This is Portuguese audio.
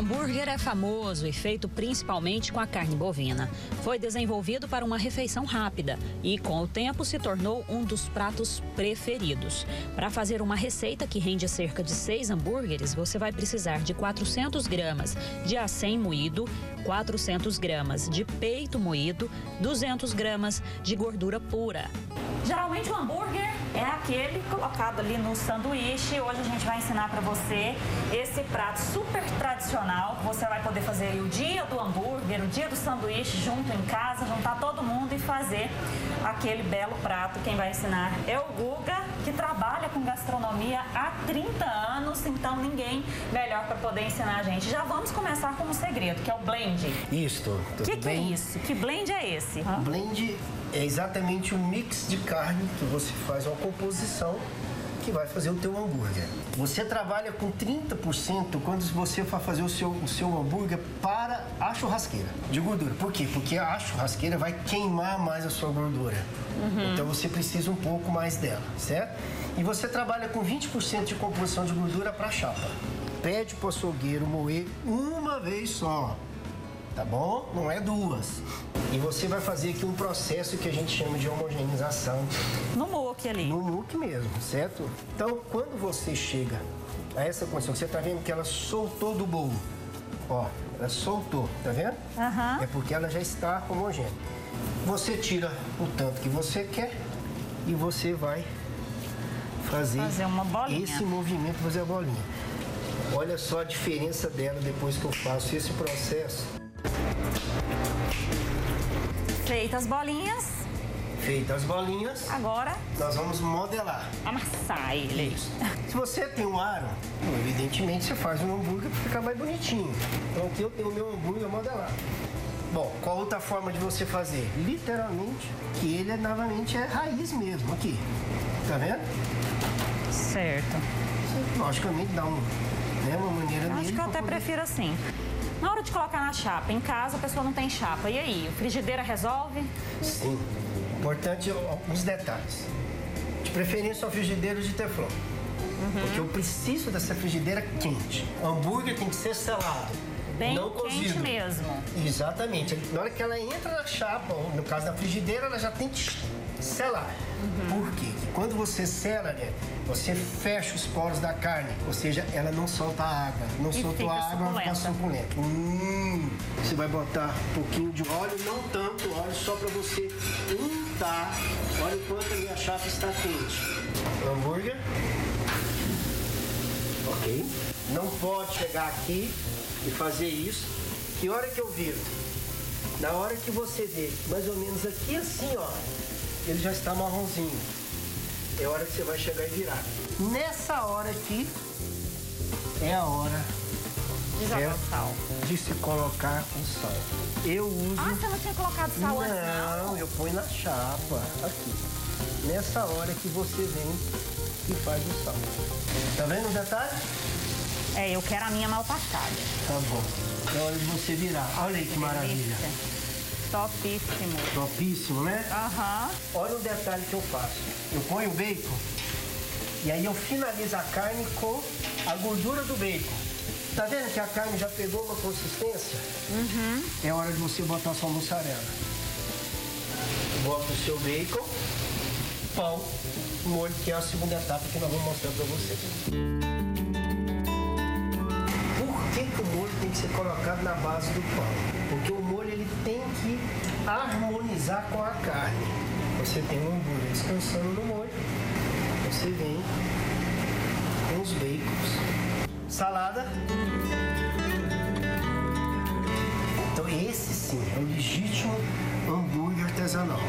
hambúrguer é famoso e feito principalmente com a carne bovina. Foi desenvolvido para uma refeição rápida e, com o tempo, se tornou um dos pratos preferidos. Para fazer uma receita que rende cerca de seis hambúrgueres, você vai precisar de 400 gramas de acém moído, 400 gramas de peito moído, 200 gramas de gordura pura. Geralmente o hambúrguer é aquele colocado ali no sanduíche. Hoje a gente vai ensinar para você esse prato super tradicional. Você vai poder fazer o dia do hambúrguer, o dia do sanduíche junto em casa, juntar todo mundo e fazer aquele belo prato. Quem vai ensinar é o Guga, que trabalha com gastronomia há 30 anos, então ninguém melhor para poder ensinar a gente. Já vamos começar com um segredo, que é o blend. Isso. O que, que é isso? Que blend é esse? Blend é exatamente o mix de carne que você faz uma composição que vai fazer o teu hambúrguer. Você trabalha com 30% quando você for fazer o seu, o seu hambúrguer para a churrasqueira de gordura. Por quê? Porque a churrasqueira vai queimar mais a sua gordura. Uhum. Então você precisa um pouco mais dela, certo? E você trabalha com 20% de composição de gordura para a chapa. Pede para o açougueiro moer uma vez só, tá bom? Não é duas. E você vai fazer aqui um processo que a gente chama de homogeneização. No muque ali. No muque mesmo, certo? Então, quando você chega a essa condição, você tá vendo que ela soltou do bolo. Ó, ela soltou, tá vendo? Uhum. É porque ela já está homogênea. Você tira o tanto que você quer e você vai fazer, fazer uma bolinha. esse movimento, fazer a bolinha. Olha só a diferença dela depois que eu faço esse processo. Feitas as bolinhas. Feitas as bolinhas. Agora. Nós vamos modelar. Amassar ele. Isso. Se você tem um aro, evidentemente você faz um hambúrguer para ficar mais bonitinho. Então aqui eu tenho o meu hambúrguer modelado. Bom, qual outra forma de você fazer? Literalmente, que ele é, novamente é raiz mesmo, aqui. Tá vendo? Certo. logicamente dá um, né, uma maneira Acho que eu até poder... prefiro assim. Na hora de colocar na chapa, em casa a pessoa não tem chapa. E aí, o frigideira resolve? Sim. Importante alguns detalhes. De preferência, uma frigideira de teflon. Uhum. Porque eu preciso dessa frigideira quente. O hambúrguer tem que ser selado. Bem não quente cozido. mesmo. Exatamente. Na hora que ela entra na chapa, no caso da frigideira, ela já tem que selar. Uhum. Por quê? Quando você sela, né, você fecha os poros da carne, ou seja, ela não solta água. Não e solta água, fica suculenta. Hum, você vai botar um pouquinho de óleo, não tanto óleo, só para você untar. Olha o quanto a minha chapa está quente. Hambúrguer. Ok? Não pode chegar aqui e fazer isso. Que hora que eu viro? Na hora que você vê, mais ou menos aqui assim, ó, ele já está marronzinho. É hora que você vai chegar e virar. Nessa hora aqui é a hora o sal. De se colocar o sal. Eu uso. Ah, você não tinha colocado sal não, antes? Não, eu ponho na chapa. Aqui. Nessa hora que você vem e faz o sal. Tá vendo o detalhe? É, eu quero a minha mal passada. Tá bom. É hora de você virar. Olha aí que maravilha. Topíssimo. Topíssimo, né? Aham. Uhum. Olha o detalhe que eu faço. Eu ponho o bacon e aí eu finalizo a carne com a gordura do bacon. Tá vendo que a carne já pegou uma consistência? Uhum. É hora de você botar sua mussarela. Bota o seu bacon, pão, molho, que é a segunda etapa que nós vamos mostrar para vocês que, que o molho tem que ser colocado na base do pão? Porque o tem que harmonizar com a carne. Você tem um hambúrguer descansando no molho, você vem com os bacons. Salada. Então esse sim é o legítimo hambúrguer artesanal.